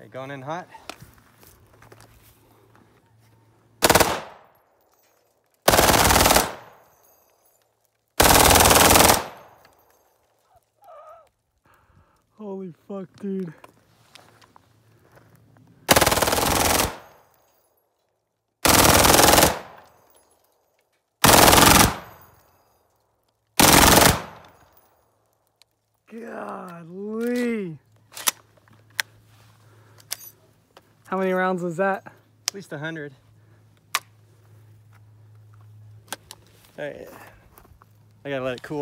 Okay, going in hot. Holy fuck, dude. Golly. How many rounds was that? At least a hundred. All right. I gotta let it cool.